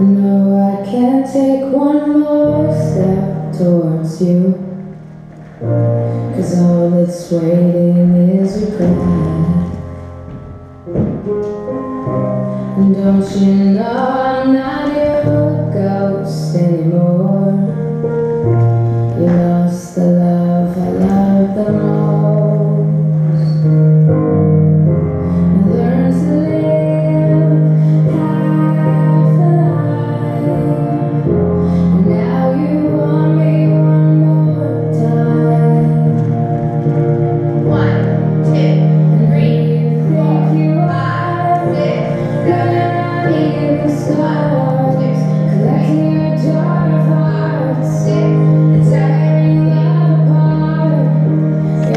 No, I can't take one more step towards you. Cause all that's waiting is regret And don't you know I'm not your ghost anymore?